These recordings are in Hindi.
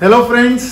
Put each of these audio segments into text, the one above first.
हेलो फ्रेंड्स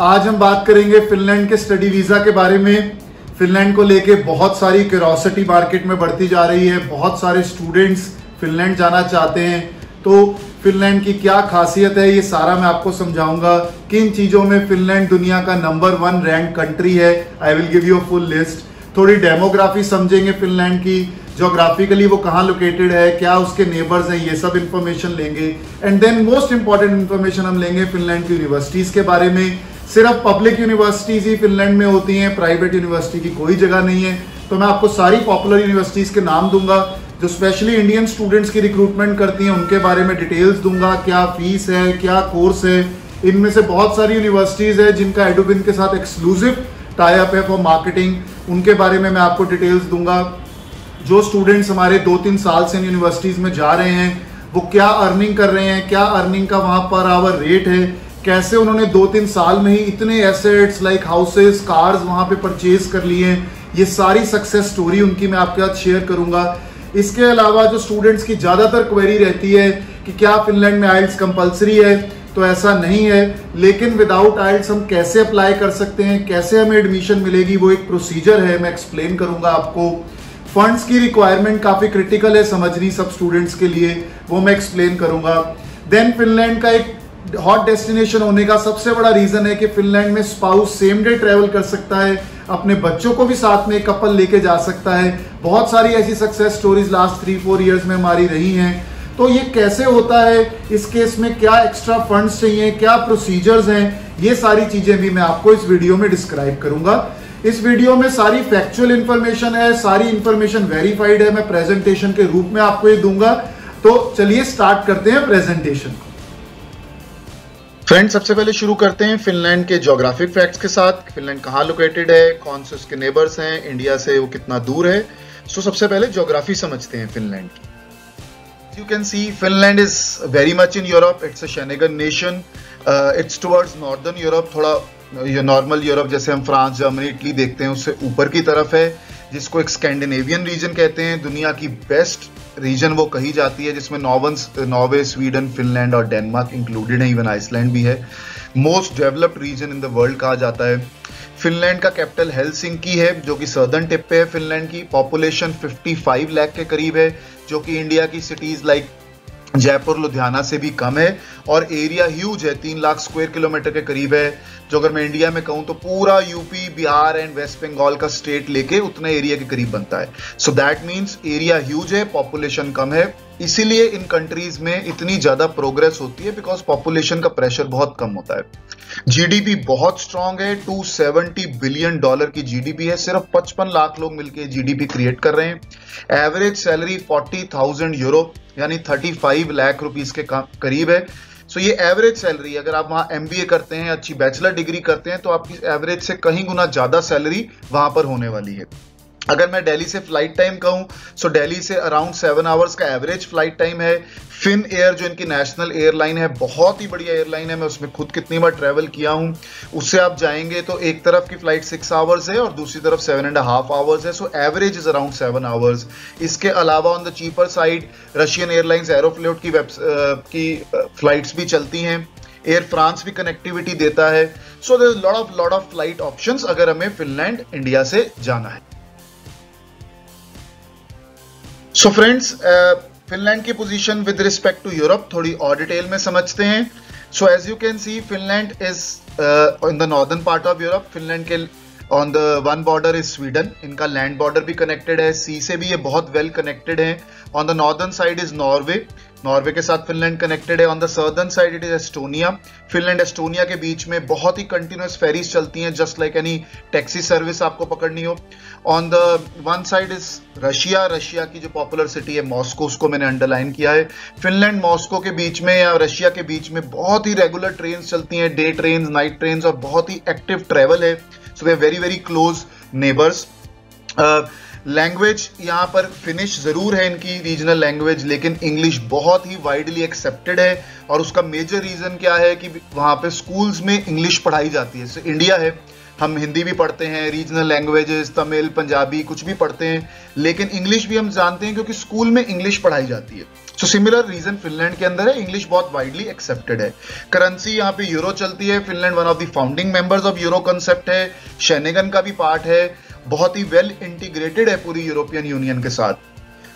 आज हम बात करेंगे फिनलैंड के स्टडी वीज़ा के बारे में। फिनलैंड को लेके बहुत सारी क्यूरोसिटी मार्केट में बढ़ती जा रही है। बहुत सारे स्टूडेंट्स फिनलैंड जाना चाहते हैं। तो फिनलैंड की क्या खासियत है, ये सारा मैं आपको समझाऊँगा। किन चीज़ों में फिनलैंड दुनिया का नंबर वन रैंक कंट्री है? I will give you full list थोड़ी डेमोग्राफी समझेंगे फिनलैंड की। जोग्राफिकली वो कहाँ लोकेटेड है, क्या उसके नेबर्स हैं, ये सब इंफॉर्मेशन लेंगे। And then most important information हम लेंगे फिनलैंड की यूनिवर्सिटीज के बारे में। सिर्फ़ पब्लिक यूनिवर्सिटीज ही फिनलैंड में होती हैं प्राइवेट यूनिवर्सिटी की कोई जगह नहीं है। तो मैं आपको सारी पॉपुलर यूनिवर्सिटीज के नाम दूँगा, जो स्पेशली इंडियन स्टूडेंट्स की रिक्रूटमेंट करती हैं, उनके बारे में डिटेल्स दूँगा, क्या फ़ीस है, क्या कोर्स है। इनमें से बहुत सारी यूनिवर्सिटीज है, जिनका एडोबिन के साथ एक्सक्लूसिव टाई अप है फॉर मार्केटिंग उनके बारे में मैं आपको डिटेल्स दूँगा। जो स्टूडेंट्स हमारे दो तीन साल से यूनिवर्सिटीज में जा रहे हैं, वो क्या अर्निंग कर रहे हैं, क्या अर्निंग का वहाँ पर आवर रेट है, कैसे उन्होंने दो तीन साल में ही इतने एसेट्स लाइक हाउसेस कार्स वहाँ पे परचेज कर लिए हैं, ये सारी सक्सेस स्टोरी उनकी मैं आपके साथ शेयर करूँगा। इसके अलावा जो स्टूडेंट्स की ज़्यादातर क्वेरी रहती है कि क्या फिनलैंड में आइल्स कंपलसरी है तो ऐसा नहीं है, लेकिन विदाउट आइल्स हम कैसे अप्लाई कर सकते हैं, कैसे हमें एडमिशन मिलेगी, वो एक प्रोसीजर है, मैं एक्सप्लेन करूँगा आपको। फंड्स की रिक्वायरमेंट काफ़ी क्रिटिकल है समझनी सब स्टूडेंट्स के लिए, वो मैं एक्सप्लेन करूँगा। देन फिनलैंड का एक हॉट डेस्टिनेशन होने का सबसे बड़ा रीजन है कि फिनलैंड में स्पाउस सेम डे ट्रेवल कर सकता है, अपने बच्चों को भी साथ में कपल लेके जा सकता है। बहुत सारी ऐसी success stories last three four years में हमारी रही हैं। तो ये कैसे होता है? इस केस में क्या एक्स्ट्रा फंड्स चाहिए? क्या प्रोसीजर्स हैं? ये सारी चीज़ें भी मैं आपको इस वीडियो में डिस्क्राइब करूँगा। इस वीडियो में सारी फैक्चुअल इंफॉर्मेशन है सारी इंफॉर्मेशन वेरीफाइड है मैं प्रेजेंटेशन के रूप में आपको ये दूँगा। तो चलिए स्टार्ट करते हैं प्रेजेंटेशन फ्रेंड सबसे पहले शुरू करते हैं फिनलैंड के जोग्राफिक फैक्ट्स के साथ। फिनलैंड कहाँ लोकेटेड है? कौन से उसके नेबर्स हैं? इंडिया से वो कितना दूर है? सो so, सबसे पहले जोग्राफी समझते हैं फिनलैंड की। You can see Finland is very much in Europe it's a Schengen nation it's towards northern Europe थोड़ा ये नॉर्मल यूरोप जैसे हम फ्रांस जर्मनी इटली देखते हैं, उससे ऊपर की तरफ़ है, जिसको एक स्कैंडिनेवियन रीजन कहते हैं। दुनिया की बेस्ट रीजन वो कही जाती है, जिसमें नॉवन नॉर्वे स्वीडन फिनलैंड और डेनमार्क इंक्लूडेड है इवन आइसलैंड भी है। Most developed region in the world कहा जाता है। फिनलैंड का कैपिटल हेलसिंकी है, जो कि सर्दर्न टिप पे है। फिनलैंड की पॉपुलेशन 55 लाख के करीब है, जो कि इंडिया की सिटीज़ लाइक जयपुर लुधियाना से भी कम है। और एरिया ह्यूज है, तीन लाख स्क्वायर किलोमीटर के करीब है। जो अगर मैं इंडिया में कहूँ तो पूरा यूपी बिहार एंड वेस्ट बंगाल का स्टेट लेके उतने एरिया के करीब बनता है। So that means area huge है पॉपुलेशन कम है। इसीलिए इन कंट्रीज़ में इतनी ज़्यादा प्रोग्रेस होती है बिकॉज़ पॉपुलेशन का प्रेशर बहुत कम होता है। जीडीपी बहुत स्ट्रांग है 270 बिलियन डॉलर की जीडीपी है। सिर्फ़ 55 लाख लोग मिलकर जीडीपी क्रिएट कर रहे हैं। एवरेज सैलरी 40,000 यूरो यानी 35 लाख रुपीस के करीब है। सो ये एवरेज सैलरी अगर आप वहाँ एमबीए करते हैं, अच्छी बैचलर डिग्री करते हैं तो आपकी एवरेज से कहीं गुना ज़्यादा सैलरी वहाँ पर होने वाली है। अगर मैं दिल्ली से फ़्लाइट टाइम कहूँ सो दिल्ली से अराउंड सेवन आवर्स का एवरेज फ़्लाइट टाइम है। फिन एयर जो इनकी नेशनल एयरलाइन है, बहुत ही बढ़िया एयरलाइन है। मैं उसमें खुद कितनी बार ट्रैवल किया हूँ, उससे आप जाएँगे तो एक तरफ़ की फ़्लाइट सिक्स आवर्स है और दूसरी तरफ़ सेवन एंड हाफ़ आवर्स है। So average is around seven hours इसके अलावा on the cheaper side Russian airlines Aeroflot की वेब की फ्लाइट्स भी चलती हैं। एयर फ्रांस भी कनेक्टिविटी देता है। So there of lot of flight options अगर हमें फिनलैंड इंडिया से जाना है। सो फ्रेंड्स फिनलैंड की position with respect to Europe थोड़ी और डिटेल में समझते हैं। So as you can see Finland is in the northern part of Europe Finland के on the one border is Sweden इनका लैंड बॉर्डर भी कनेक्टेड है सी से भी ये बहुत वेल कनेक्टेड है। On the northern side is Norway Norway के साथ फिनलैंड कनेक्टेड है। On the southern side it is Estonia Finland Estonia के बीच में बहुत ही कंटिन्यूस फेरीज चलती हैं just like any taxi service आपको पकड़नी हो। On the one side is Russia Russia की जो पॉपुलर सिटी है मॉस्को उसको मैंने अंडरलाइन किया है। फिनलैंड मॉस्को के बीच में या रशिया के बीच में बहुत ही रेगुलर ट्रेन चलती हैं डे ट्रेन नाइट ट्रेन और बहुत ही एक्टिव ट्रेवल है। सो वे very very close neighbours language यहाँ पर फिनिश ज़रूर है इनकी रीजनल लैंग्वेज लेकिन इंग्लिश बहुत ही वाइडली एक्सेप्टेड है और उसका मेजर रीजन क्या है कि वहाँ पे स्कूल्स में इंग्लिश पढ़ाई जाती है। इंडिया है, हम हिंदी भी पढ़ते हैं रीजनल लैंग्वेजेस तमिल पंजाबी कुछ भी पढ़ते हैं, लेकिन इंग्लिश भी हम जानते हैं क्योंकि स्कूल में इंग्लिश पढ़ाई जाती है। सो सिमिलर रीजन फिनलैंड के अंदर है इंग्लिश बहुत वाइडली एक्सेप्टेड है। करेंसी यहाँ पे यूरो चलती है Finland one of the founding members of Euro concept है शेनेगन का भी पार्ट है। बहुत ही वेल इंटीग्रेटेड है पूरी यूरोपियन यूनियन के साथ।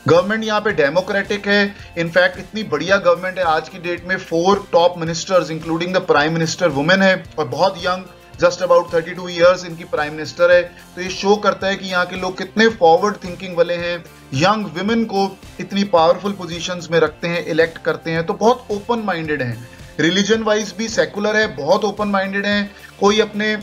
गवर्नमेंट यहाँ पे डेमोक्रेटिक है। इनफैक्ट इतनी बढ़िया गवर्नमेंट है। आज की डेट में four top ministers including the prime minister women है और बहुत यंग जस्ट अबाउट 32 इयर्स इनकी प्राइम मिनिस्टर है। तो ये शो करता है कि यहाँ के लोग कितने फॉरवर्ड थिंकिंग वाले हैं। यंग वुमेन को इतनी पावरफुल पोजीशंस में रखते हैं इलेक्ट करते हैं। तो बहुत ओपन माइंडेड हैं। रिलीजन वाइज भी सेकुलर है, बहुत ओपन माइंडेड हैं। कोई अपने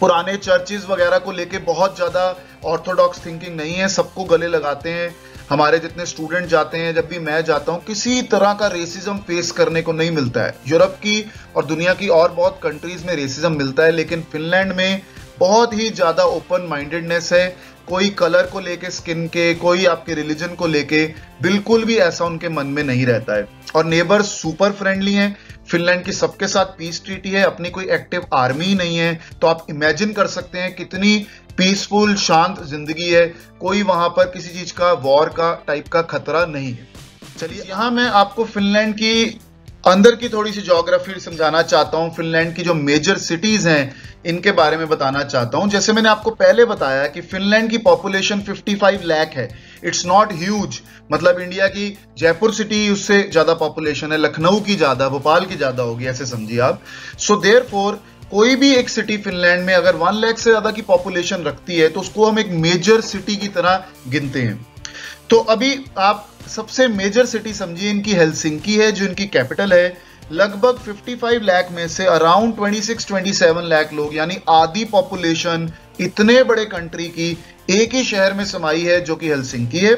पुराने चर्चेज वगैरह को लेके बहुत ज़्यादा ऑर्थोडॉक्स थिंकिंग नहीं है, सबको गले लगाते हैं। हमारे जितने स्टूडेंट जाते हैं, जब भी मैं जाता हूँ, किसी तरह का रेसिज्म फेस करने को नहीं मिलता है। यूरोप की और दुनिया की और बहुत कंट्रीज़ में रेसिज्म मिलता है, लेकिन फिनलैंड में बहुत ही ज़्यादा ओपन माइंडेडनेस है। कोई कलर को लेके स्किन के, कोई आपके रिलीजन को लेके, बिल्कुल भी ऐसा उनके मन में नहीं रहता है। और नेबर्स सुपर फ्रेंडली हैं फिनलैंड की सबके साथ पीस ट्रीटी है, अपनी कोई एक्टिव आर्मी ही नहीं है। तो आप इमेजिन कर सकते हैं कितनी पीसफुल शांत ज़िंदगी है। कोई वहाँ पर किसी चीज़ का वॉर का टाइप का खतरा नहीं है। चलिए, यहाँ मैं आपको फिनलैंड की अंदर की थोड़ी सी जोग्राफी समझाना चाहता हूँ। फिनलैंड की जो मेजर सिटीज़ हैं, इनके बारे में बताना चाहता हूँ। जैसे मैंने आपको पहले बताया कि फिनलैंड की पॉपुलेशन 55 लाख है। इट्स नॉट ह्यूज मतलब इंडिया की जयपुर सिटी उससे ज़्यादा पॉपुलेशन है, लखनऊ की ज़्यादा, भोपाल की ज़्यादा होगी, ऐसे समझिए आप। सो देर कोई भी एक सिटी फिनलैंड में अगर वन लैख से ज़्यादा की पॉपुलेशन रखती है तो उसको हम एक मेजर सिटी की तरह गिनते हैं। तो अभी आप सबसे मेजर सिटी समझिए, इनकी हेलसिंकी है, जो इनकी कैपिटल है। लगभग 55 लाख में से अराउंड 26-27 लाख लोग, यानी आधी पॉपुलेशन इतने बड़े कंट्री की एक ही शहर में समाई है जो कि हेलसिंकी है।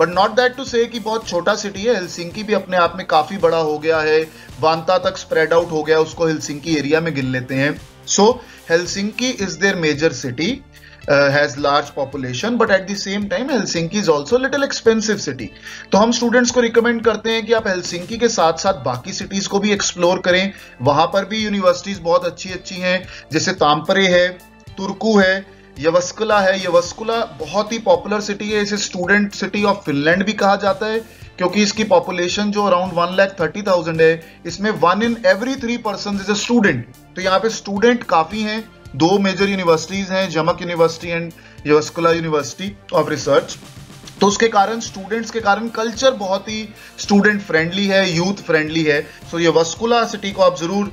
बट नॉट दैट टू से कि बहुत छोटा सिटी है हेलसिंकी भी अपने आप में काफ़ी बड़ा हो गया है। वांता तक स्प्रेड आउट हो गया, उसको हेलसिंकी एरिया में गिन लेते हैं। So Helsinki is their major city has large population but at the same time Helsinki is also little expensive city तो हम स्टूडेंट्स को रिकमेंड करते हैं कि आप हेलसिंकी के साथ साथ बाकी सिटीज़ को भी एक्सप्लोर करें। वहाँ पर भी यूनिवर्सिटीज बहुत अच्छी अच्छी हैं, जैसे तामपरे है, तुर्कू है, यवस्कुला है। यवस्कुला बहुत ही पॉपुलर सिटी है, इसे स्टूडेंट सिटी ऑफ़ फिनलैंड भी कहा जाता है, क्योंकि इसकी पॉपुलेशन जो around one lakh thirty thousand है, इसमें one in every three person is a student तो यहाँ पे स्टूडेंट काफ़ी हैं दो मेजर यूनिवर्सिटीज हैं JAMK university and Jyvaskyla university of research तो उसके कारण स्टूडेंट्स के कारण कल्चर बहुत ही स्टूडेंट फ्रेंडली है यूथ फ्रेंडली है. सो ये वस्कुला सिटी को आप ज़रूर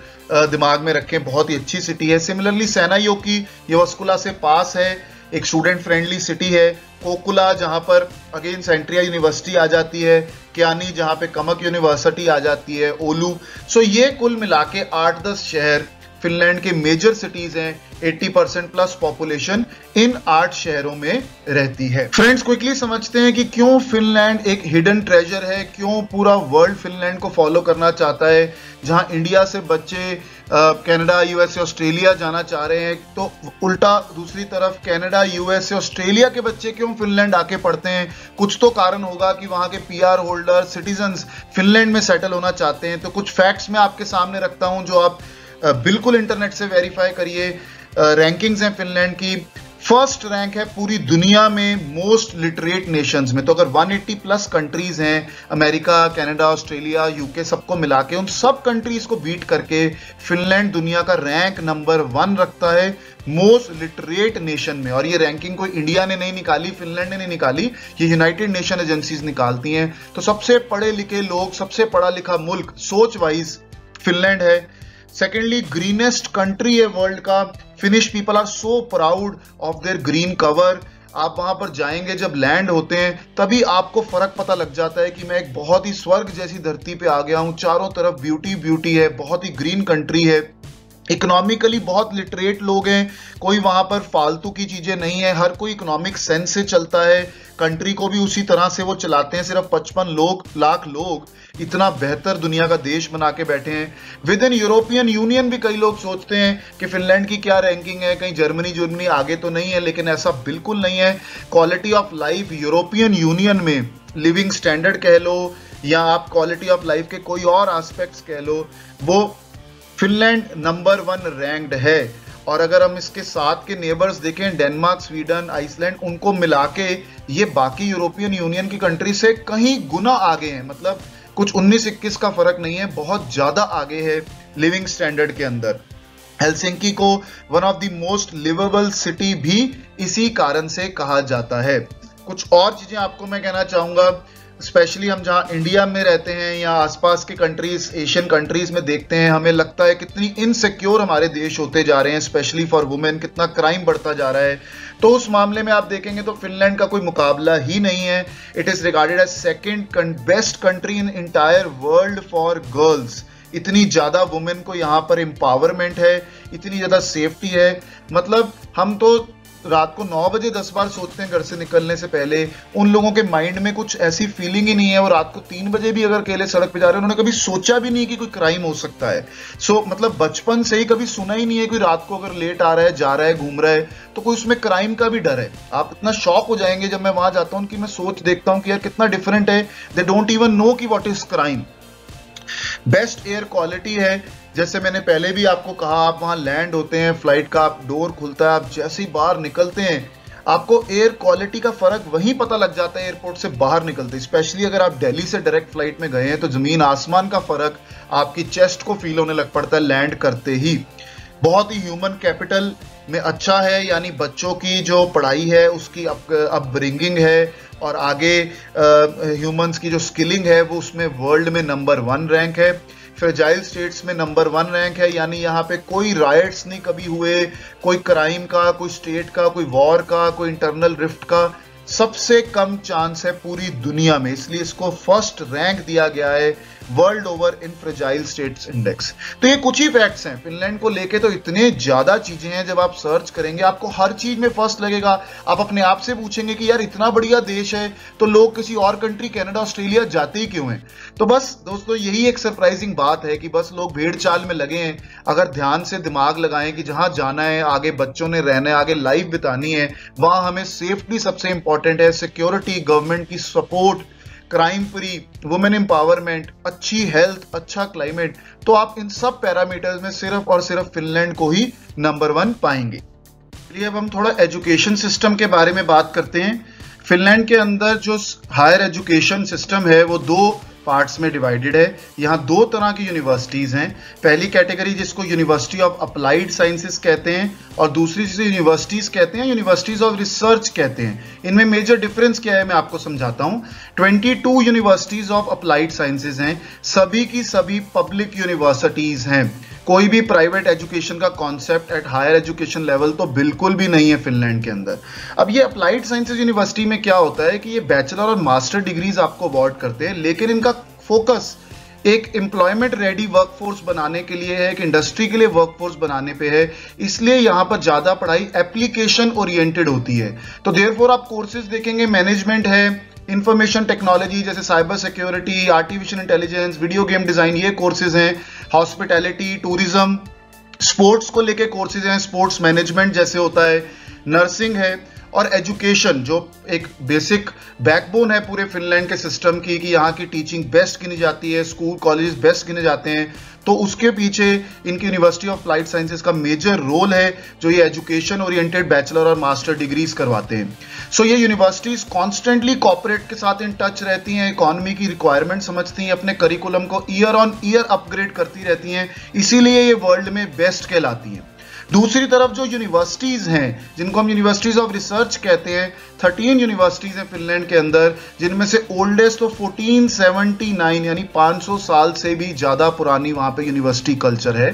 दिमाग में रखें, बहुत ही अच्छी सिटी है. सिमिलरली सेनाइयो की ये वस्कुला से पास है, एक स्टूडेंट फ्रेंडली सिटी है. कोकुला जहाँ पर अगेन सेंट्रिया यूनिवर्सिटी आ जाती है. क्यानी जहाँ पे कमक यूनिवर्सिटी आ जाती है ओलू सो ये कुल मिला के आठ दस शहर फिनलैंड के मेजर सिटीज़ हैं 80 परसेंट प्लस पॉपुलेशन इन आठ शहरों में रहती है। फ्रेंड्स क्विकली समझते हैं कि क्यों फिनलैंड एक हिडन ट्रेजर है, क्यों पूरा वर्ल्ड फिनलैंड को फॉलो करना चाहता है, जहाँ इंडिया से बच्चे कनाडा यूएसए ऑस्ट्रेलिया जाना चाह रहे हैं तो उल्टा दूसरी तरफ़ कनाडा यूएसए ऑस्ट्रेलिया के बच्चे क्यों फिनलैंड आके पढ़ते हैं? कुछ तो कारण होगा कि वहाँ के पीआर होल्डर सिटीजन फिनलैंड में सेटल होना चाहते हैं तो कुछ फैक्ट्स मैं आपके सामने रखता हूँ जो आप बिल्कुल इंटरनेट से वेरीफाई करिए। रैंकिंग्स हैं फिनलैंड की। फ़र्स्ट रैंक है पूरी दुनिया में मोस्ट लिटरेट नेशंस में। तो अगर 180 प्लस कंट्रीज़ हैं अमेरिका कनाडा ऑस्ट्रेलिया यूके सबको मिला के, उन सब कंट्रीज़ को बीट करके फिनलैंड दुनिया का रैंक नंबर वन रखता है मोस्ट लिटरेट नेशन में। और ये रैंकिंग कोई इंडिया ने नहीं निकाली फिनलैंड ने नहीं निकाली, ये यूनाइटेड नेशन एजेंसीज निकालती हैं। तो सबसे पढ़े लिखे लोग, सबसे पढ़ा लिखा मुल्क, सोच वाइज फिनलैंड है। सेकेंडली ग्रीनेस्ट कंट्री है वर्ल्ड का. Finnish people are so proud of their green cover आप वहाँ पर जाएँगे, जब लैंड होते हैं, तभी आपको फ़र्क पता लग जाता है कि मैं एक बहुत ही स्वर्ग जैसी धरती पे आ गया हूँ। चारों तरफ़ ब्यूटी ब्यूटी है, बहुत ही ग्रीन कंट्री है। इकोनॉमिकली बहुत लिटरेट लोग हैं, कोई वहाँ पर फालतू की चीज़ें नहीं है, हर कोई इकोनॉमिक सेंस से चलता है कंट्री को भी उसी तरह से वो चलाते हैं, सिर्फ़ पचपन लोग, लाख लोग, इतना बेहतर दुनिया का देश बना के बैठे हैं। विद इन यूरोपियन यूनियन भी कई लोग सोचते हैं कि फिनलैंड की क्या रैंकिंग है, कहीं जर्मनी जर्मनी आगे तो नहीं है, लेकिन ऐसा बिल्कुल नहीं है। Quality of life European Union में लिविंग स्टैंडर्ड कह लो, या आप क्वालिटी ऑफ़ लाइफ के कोई और एस्पेक्ट्स कह लो, वो फिनलैंड नंबर वन रैंक्ड है। और अगर हम इसके साथ के नेबर्स देखें, डेनमार्क, स्वीडन, आइसलैंड, उनको मिला के ये बाकी यूरोपियन यूनियन की कंट्री से कहीं गुना आगे हैं। मतलब कुछ 19-21 का फ़र्क नहीं है, बहुत ज़्यादा आगे है लिविंग स्टैंडर्ड के अंदर। हेलसिंकी को one of the most liveable city भी इसी कारण से कहा जाता है। कुछ और चीज़ें आपको मैं कहना चाहूँगा स्पेशली हम जहाँ इंडिया में रहते हैं या आसपास के कंट्रीज़ एशियन कंट्रीज़ में देखते हैं, हमें लगता है कितनी इनसिक्योर हमारे देश होते जा रहे हैं स्पेशली फॉर वुमेन कितना क्राइम बढ़ता जा रहा है। तो उस मामले में आप देखेंगे तो फिनलैंड का कोई मुकाबला ही नहीं है। It is regarded as second best country in entire world for girls इतनी ज़्यादा वुमेन को यहाँ पर एम्पावरमेंट है, इतनी ज़्यादा सेफ्टी है। मतलब हम तो रात को नौ बजे दस बार सोचते हैं घर से निकलने से पहले। उन लोगों के माइंड में कुछ ऐसी फीलिंग ही नहीं है और रात को तीन बजे भी अगर अकेले सड़क पे जा रहे हैं उन्होंने कभी सोचा भी नहीं कि कोई क्राइम हो सकता है। सो so, मतलब बचपन से ही कभी सुना ही नहीं है कोई रात को अगर लेट आ रहा है जा रहा है घूम रहा है तो कोई उसमें क्राइम का भी डर है। आप इतना शॉक हो जाएँगे जब मैं वहाँ जाता हूँ कि मैं सोच देखता हूँ कि यार कितना डिफरेंट है। दे डोंट इवन नो कि what is crime best air quality है। जैसे मैंने पहले भी आपको कहा, आप वहाँ लैंड होते हैं फ़्लाइट का आप डोर खुलता है, आप जैसे ही बाहर निकलते हैं, आपको एयर क्वालिटी का फ़र्क वहीं पता लग जाता है एयरपोर्ट से बाहर निकलते स्पेशली अगर आप दिल्ली से डायरेक्ट फ़्लाइट में गए हैं तो ज़मीन आसमान का फ़र्क आपकी चेस्ट को फील होने लग पड़ता है लैंड करते ही। बहुत ही ह्यूमन कैपिटल में अच्छा है, यानी बच्चों की जो पढ़ाई है, उसकी अप अपब्रिंगिंग है, और आगे ह्यूमंस की जो स्किलिंग है, वो उसमें वर्ल्ड में नंबर वन रैंक है। फ्रेजाइल स्टेट्स में नंबर वन रैंक है, यानी यहाँ पे कोई राइट्स नहीं कभी हुए, कोई क्राइम का, कोई स्टेट का, कोई वॉर का, कोई इंटरनल रिफ्ट का। सबसे कम चांस है पूरी दुनिया में, इसलिए इसको फ़र्स्ट रैंक दिया गया है। World over in fragile states index तो ये कुछ ही फैक्ट्स हैं। फिनलैंड को लेके तो इतने ज़्यादा चीज़ें हैं, जब आप सर्च करेंगे, आपको हर चीज़ में फ़र्स्ट लगेगा। आप अपने आप से पूछेंगे कि यार, इतना बढ़िया देश है तो लोग किसी और कंट्री कनाडा ऑस्ट्रेलिया जाते ही क्यों हैं? तो बस, दोस्तों, यही एक सरप्राइजिंग बात है कि बस लोग भेड़ चाल में लगे हैं। अगर ध्यान से दिमाग लगाएँ कि जहाँ जाना है, आगे बच्चों ने रहना है, आगे लाइफ बितानी है, वहाँ हमें सेफ्टी सबसे इंपॉर्टेंट है सिक्योरिटी गवर्नमेंट की support crime free women empowerment अच्छी हेल्थ अच्छा क्लाइमेट तो आप इन सब पैरामीटर्स में सिर्फ़ और सिर्फ़ फिनलैंड को ही नंबर वन पाएँगे। चलिए अब हम थोड़ा एजुकेशन सिस्टम के बारे में बात करते हैं। फिनलैंड के अंदर जो हायर एजुकेशन सिस्टम है, वो दो पार्ट्स में डिवाइडेड है। यहाँ दो तरह की यूनिवर्सिटीज हैं। पहली कैटेगरी जिसको यूनिवर्सिटी ऑफ़ अप्लाइड साइंसेस कहते हैं और दूसरी जिसे यूनिवर्सिटीज कहते हैं यूनिवर्सिटीज ऑफ़ रिसर्च कहते हैं। इनमें मेजर डिफरेंस क्या है मैं आपको समझाता हूँ। 22 यूनिवर्सिटीज ऑफ़ अप्लाइड साइंसेज हैं। सभी की सभी पब्लिक यूनिवर्सिटीज हैं। कोई भी प्राइवेट एजुकेशन का concept at higher education level तो बिल्कुल भी नहीं है फिनलैंड के अंदर। अब ये अप्लाइड साइंसेज यूनिवर्सिटी में क्या होता है कि ये बैचलर और मास्टर डिग्रीज आपको अवॉर्ड करते हैं, लेकिन इनका फोकस एक एम्प्लॉयमेंट रेडी वर्कफोर्स बनाने के लिए है, एक इंडस्ट्री के लिए वर्कफोर्स बनाने पे है, इसलिए यहाँ पर ज़्यादा पढ़ाई एप्लीकेशन ओरिएंटेड होती है। तो देर आप कोर्सेज देखेंगे मैनेजमेंट है इंफॉर्मेशन टेक्नोलॉजी जैसे cyber security artificial intelligence video game design ये कोर्सेज हैं। हॉस्पिटैलिटी टूरिज़्म स्पोर्ट्स को लेके कोर्सेज हैं। स्पोर्ट्स मैनेजमेंट जैसे होता है। नर्सिंग है। और एजुकेशन, जो एक बेसिक बैकबोन है पूरे फिनलैंड के सिस्टम की, कि यहाँ की टीचिंग बेस्ट गिनी जाती है स्कूल कॉलेज बेस्ट गिने जाते हैं। तो उसके पीछे इनकी यूनिवर्सिटी ऑफ़ अप्लाइड साइंसेज का मेजर रोल है, जो ये एजुकेशन ओरिएंटेड बैचलर और मास्टर डिग्रीज करवाते हैं। सो so ये यूनिवर्सिटीज कॉन्स्टेंटली कॉपरेट के साथ इन टच रहती हैं इकोनॉमी की रिक्वायरमेंट समझती हैं, अपने करिकुलम को ईयर ऑन ईयर अपग्रेड करती रहती हैं। इसीलिए ये वर्ल्ड में बेस्ट कहलाती हैं। दूसरी तरफ़ जो यूनिवर्सिटीज हैं जिनको हम यूनिवर्सिटीज ऑफ़ रिसर्च कहते हैं 13 यूनिवर्सिटीज हैं फिनलैंड के अंदर, जिनमें से ओल्डेस्ट तो 1479 यानी 500 साल से भी ज़्यादा पुरानी वहाँ पे यूनिवर्सिटी कल्चर है।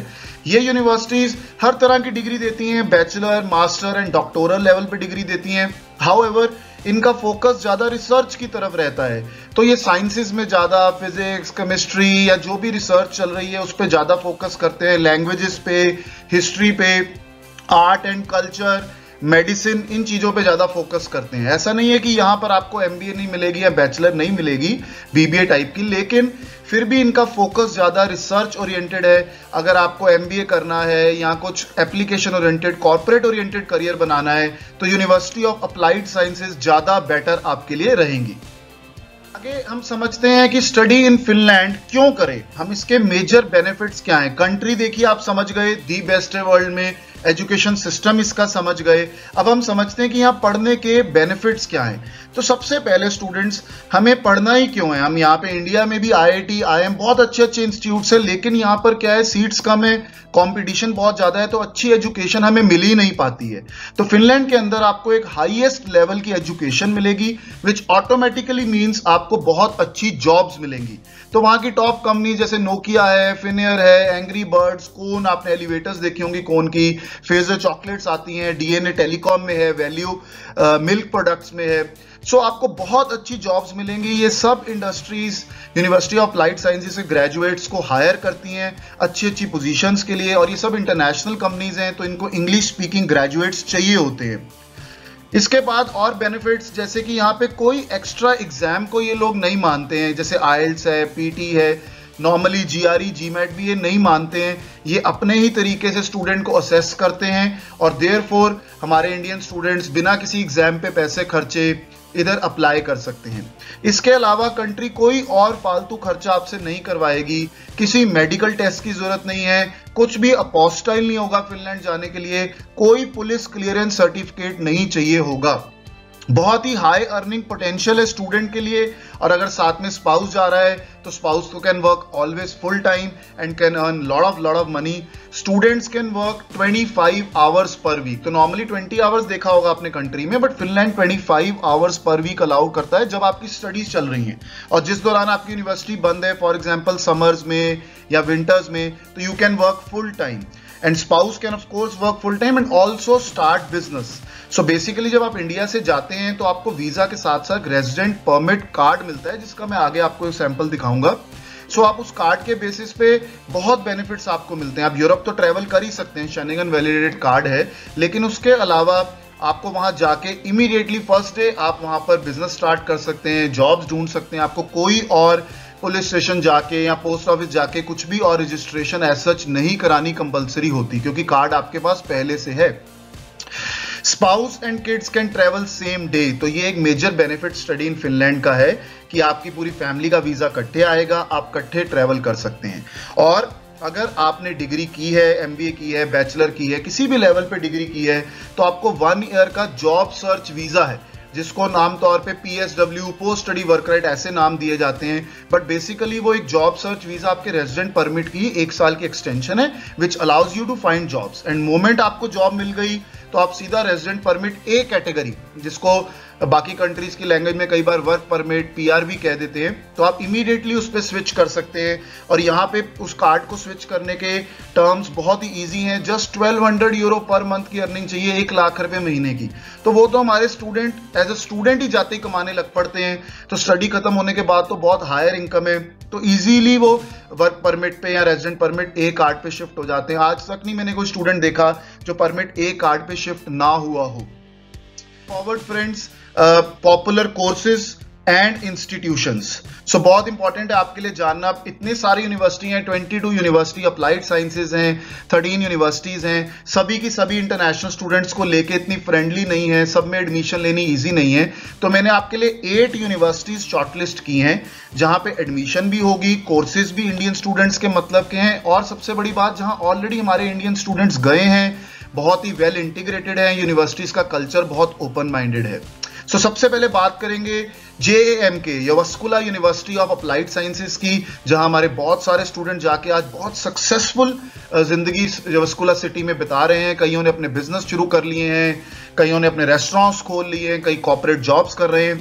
ये यूनिवर्सिटीज हर तरह की डिग्री देती हैं bachelor master and doctoral level पे डिग्री देती हैं। हाउ इनका फोकस ज़्यादा रिसर्च की तरफ़ रहता है। तो ये साइंसेस में ज़्यादा फिजिक्स केमिस्ट्री या जो भी रिसर्च चल रही है, उस पर ज़्यादा फोकस करते हैं। लैंग्वेजेस पे हिस्ट्री पे आर्ट एंड कल्चर मेडिसिन इन चीज़ों पे ज़्यादा फोकस करते हैं। ऐसा नहीं है कि यहाँ पर आपको एमबीए नहीं मिलेगी या बैचलर नहीं मिलेगी बीबीए टाइप की, लेकिन फिर भी इनका फोकस ज़्यादा रिसर्च ओरिएंटेड है। अगर आपको एमबीए करना है या कुछ application oriented corporate oriented career बनाना है तो यूनिवर्सिटी ऑफ़ अप्लाइड साइंसेज ज़्यादा बेटर आपके लिए रहेंगी। आगे हम समझते हैं कि स्टडी इन फिनलैंड क्यों करें? हम इसके मेजर बेनिफिट्स क्या हैं? कंट्री देखिए, आप समझ गए दी बेस्ट है वर्ल्ड में। एजुकेशन सिस्टम इसका समझ गए। अब हम समझते हैं कि यहाँ पढ़ने के बेनिफिट्स क्या हैं। तो सबसे पहले स्टूडेंट्स हमें पढ़ना ही क्यों है? हम यहाँ पे इंडिया में भी आईआईटी आईएम बहुत अच्छे अच्छे इंस्टीट्यूट्स हैं, लेकिन यहाँ पर क्या है? सीट्स कम है कंपटीशन बहुत ज़्यादा है तो अच्छी एजुकेशन हमें मिल ही नहीं पाती है। तो फिनलैंड के अंदर आपको एक हाईएस्ट लेवल की एजुकेशन मिलेगी विच ऑटोमेटिकली मीन्स आपको बहुत अच्छी जॉब्स मिलेंगी। तो वहाँ की टॉप कंपनी जैसे नोकिया है फिनियर है एंग्री बर्ड्स कोन आपने एलिवेटर्स देखी होंगी कोन की। फेजर चॉकलेट्स आती हैं डीएनए टेलीकॉम में है वैल्यू मिल्क प्रोडक्ट्स में है। सो so, आपको बहुत अच्छी जॉब्स मिलेंगी। ये सब industries university of applied sciences से ग्रेजुएट्स को हायर करती हैं अच्छी अच्छी पोजीशंस के लिए और ये सब इंटरनेशनल कंपनीज़ हैं तो इनको इंग्लिश स्पीकिंग ग्रेजुएट्स चाहिए होते हैं। इसके बाद और बेनिफिट्स जैसे कि यहाँ पे कोई एक्स्ट्रा एग्ज़ाम को ये लोग नहीं मानते हैं जैसे आयल्स है पीटी है normally G R E GMAT भी ये नहीं मानते हैं। ये अपने ही तरीके से स्टूडेंट को असेस करते हैं और देयर फोर हमारे इंडियन स्टूडेंट्स बिना किसी एग्ज़ाम पे पैसे खर्चे इधर अप्लाई कर सकते हैं। इसके अलावा कंट्री कोई और फालतू खर्चा आपसे नहीं करवाएगी। किसी मेडिकल टेस्ट की ज़रूरत नहीं है। कुछ भी अपोस्टाइल नहीं होगा फिनलैंड जाने के लिए। कोई पुलिस क्लियरेंस सर्टिफिकेट नहीं चाहिए होगा। बहुत ही हाई अर्निंग पोटेंशियल है स्टूडेंट के लिए। और अगर साथ में स्पाउस जा रहा है तो स्पाउस तो can work always full time and can earn lot of lot of money students can work 25 hours per week तो नॉर्मली 20 आवर्स देखा होगा अपने कंट्री में but Finland 25 hours per week allow करता है जब आपकी स्टडीज़ चल रही हैं। और जिस दौरान आपकी यूनिवर्सिटी बंद है फॉर एग्ज़ाम्पल समर्स में या विंटर्स में तो you can work full time and spouse can of course work full time and also start business so basically जब आप इंडिया से जाते हैं तो आपको वीज़ा के साथ साथ रेजिडेंट परमिट कार्ड मिलता है जिसका मैं आगे आपको सैंपल दिखाऊँगा। सो so, आप उस कार्ड के बेसिस पे बहुत बेनिफिट्स आपको मिलते हैं। आप यूरोप तो ट्रेवल कर ही सकते हैं शनिगन वैलिडेटेड कार्ड है लेकिन उसके अलावा आपको वहाँ जाके इमीडिएटली फ़र्स्ट डे आप वहाँ पर बिज़नेस स्टार्ट कर सकते हैं जॉब्स ढूंढ सकते हैं। आपको कोई और पुलिस स्टेशन जाके या पोस्ट ऑफ़िस जाके कुछ भी और रजिस्ट्रेशन एज सच नहीं करानी कंपलसरी होती, क्योंकि कार्ड आपके पास पहले से है। Spouse and kids can travel same day तो ये एक major benefit study in Finland का है कि आपकी पूरी फैमिली का वीज़ा कट्ठे आएगा, आप कट्ठे ट्रेवल कर सकते हैं। और अगर आपने डिग्री की है एमबीए की है बैचलर की है, किसी भी लेवल पे डिग्री की है तो आपको वन ईयर का जॉब सर्च वीज़ा है। जिसको नाम तौर पे P S W post study work right ऐसे नाम दिए जाते हैं। बट बेसिकली वो एक जॉब सर्च वीज़ा आपके रेजिडेंट परमिट की एक साल की एक्सटेंशन है which allows you to find jobs and moment आपको जॉब मिल गई तो आप सीधा रेजिडेंट परमिट ए कैटेगरी जिसको बाकी कंट्रीज़ की लैंग्वेज में कई बार वर्क परमिट पीआर भी कह देते हैं। तो आप इमीडिएटली उस पर स्विच कर सकते हैं। और यहाँ पे उस कार्ड को स्विच करने के टर्म्स बहुत ही इजी हैं। जस्ट 1200 यूरो पर मंथ की अर्निंग चाहिए एक लाख रुपए महीने की। तो वो तो हमारे स्टूडेंट एज ए स्टूडेंट ही जाते ही कमाने लग पड़ते हैं। तो स्टडी खत्म होने के बाद तो बहुत हायर इनकम है। तो ईजीली वो वर्क परमिट पे या रेजिडेंट परमिट ए कार्ड पे शिफ्ट हो जाते हैं। आज तक नहीं मैंने कोई स्टूडेंट देखा जो परमिट ए कार्ड पे शिफ्ट ना हुआ हो। Forward friends popular courses and institutions so बहुत इंपॉर्टेंट है आपके लिए जानना। इतने सारी यूनिवर्सिटी हैं 22 यूनिवर्सिटी अप्लाइड साइंसेज हैं 13 यूनिवर्सिटीज हैं। सभी की सभी इंटरनेशनल स्टूडेंट्स को लेके इतनी फ्रेंडली नहीं है, सब में एडमिशन लेनी ईजी नहीं है। तो मैंने आपके लिए एट यूनिवर्सिटीज शॉर्टलिस्ट की हैं, जहाँ पे एडमिशन भी होगी कोर्सेज भी इंडियन स्टूडेंट्स के मतलब के हैं। और सबसे बड़ी बात, जहाँ ऑलरेडी हमारे इंडियन स्टूडेंट्स गए हैं, बहुत ही वेल इंटीग्रेटेड है यूनिवर्सिटीज का कल्चर बहुत ओपन माइंडेड है। सो so, सबसे पहले बात करेंगे J M K Jyvaskyla university of applied sciences की जहाँ हमारे बहुत सारे स्टूडेंट जाके आज बहुत सक्सेसफुल ज़िंदगी यवस्कुला सिटी में बिता रहे हैं। कईयों ने अपने बिज़नेस शुरू कर लिए हैं कईयों ने अपने रेस्टोरेंट्स खोल लिए हैं कई कॉपरेट जॉब्स कर रहे हैं।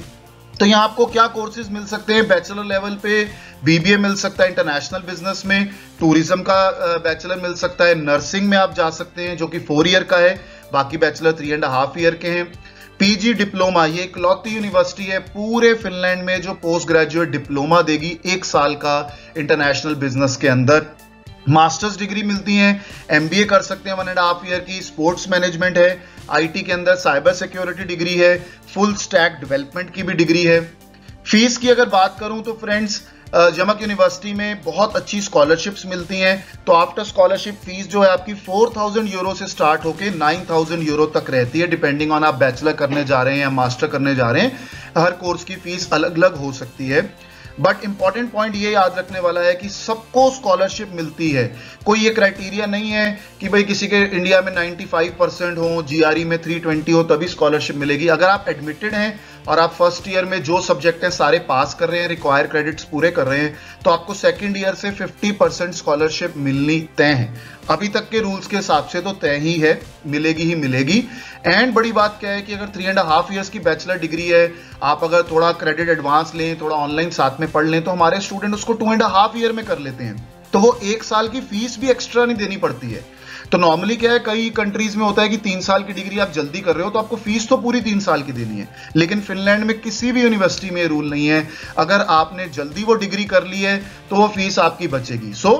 तो यहाँ आपको क्या कोर्सेज मिल सकते हैं? बैचलर लेवल पे बीबीए मिल सकता है इंटरनेशनल बिज़नेस में। टूरिज़्म का बैचलर मिल सकता है। नर्सिंग में आप जा सकते हैं जो कि फोर ईयर का है। बाकी bachelor three and half year के हैं। पीजी डिप्लोमा, ये इकलौती यूनिवर्सिटी है, पूरे फिनलैंड में जो पोस्ट ग्रेजुएट डिप्लोमा देगी एक साल का इंटरनेशनल बिज़नेस के अंदर। मास्टर्स डिग्री मिलती है एमबीए कर सकते हैं वन एंड हाफ़ ईयर की स्पोर्ट्स मैनेजमेंट है आईटी के अंदर साइबर सिक्योरिटी डिग्री है फुल स्टैक डेवलपमेंट की भी डिग्री है। फ़ीस की अगर बात करूँ तो फ्रेंड्स जमक यूनिवर्सिटी में बहुत अच्छी स्कॉलरशिप्स मिलती हैं। तो आफ्टर स्कॉलरशिप फ़ीस जो है आपकी 4000 यूरो से स्टार्ट होके 9000 यूरो तक रहती है डिपेंडिंग ऑन आप बैचलर करने जा रहे हैं या मास्टर करने जा रहे हैं, हर कोर्स की फ़ीस अलग अलग हो सकती है। बट इंपॉर्टेंट पॉइंट ये याद रखने वाला है कि सबको स्कॉलरशिप मिलती है। कोई ये क्राइटेरिया नहीं है कि भाई किसी के इंडिया में 95 परसेंट हो जीआरई में 320 हो, तभी स्कॉलरशिप मिलेगी। अगर आप एडमिटेड हैं और आप फ़र्स्ट ईयर में जो सब्जेक्ट हैं, सारे पास कर रहे हैं रिक्वायर क्रेडिट्स पूरे कर रहे हैं तो आपको सेकेंड ईयर से 50 परसेंट स्कॉलरशिप मिलनी तय है। अभी तक के रूल्स के हिसाब से तो तय ही है, मिलेगी ही मिलेगी। एंड बड़ी बात क्या है कि अगर थ्री एंड हाफ़ ईयर्स की बैचलर डिग्री है, आप अगर थोड़ा क्रेडिट एडवांस लें, थोड़ा ऑनलाइन साथ में पढ़ लें तो हमारे स्टूडेंट उसको टू एंड हाफ़ ईयर में कर लेते हैं। तो वो एक साल की फ़ीस भी एक्स्ट्रा नहीं देनी पड़ती है। तो नॉर्मली क्या है, कई कंट्रीज़ में होता है कि तीन साल की डिग्री आप जल्दी कर रहे हो तो आपको फ़ीस तो पूरी तीन साल की देनी है। लेकिन फिनलैंड में किसी भी यूनिवर्सिटी में रूल नहीं है। अगर आपने जल्दी वो डिग्री कर ली है तो वो फ़ीस आपकी बचेगी। सो